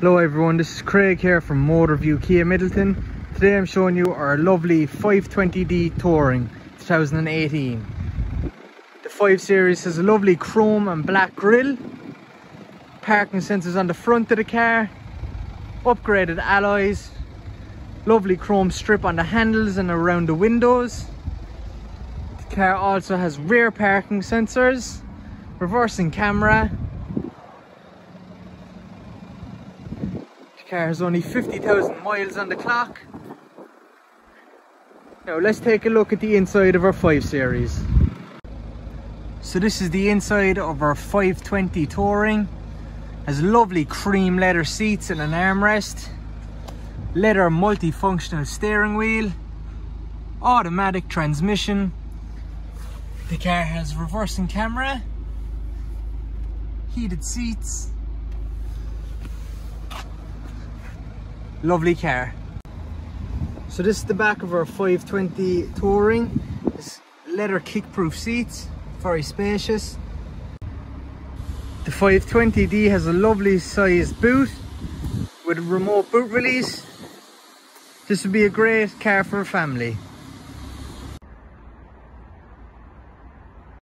Hello everyone, this is Craig here from Motorview Kia Midleton. Today I'm showing you our lovely 520D Touring 2018. The 5 Series has a lovely chrome and black grille, parking sensors on the front of the car, upgraded alloys, lovely chrome strip on the handles and around the windows. The car also has rear parking sensors, reversing camera, car has only 50,000 miles on the clock. Now let's take a look at the inside of our 5 Series. So this is the inside of our 520 Touring. Has lovely cream leather seats and an armrest. Leather multifunctional steering wheel. Automatic transmission. The car has reversing camera. Heated seats lovely car. So this is the back of our 520 touring. It's leather kick-proof seats very spacious. The 520d has a lovely sized boot with a remote boot release. This would be a great car for a family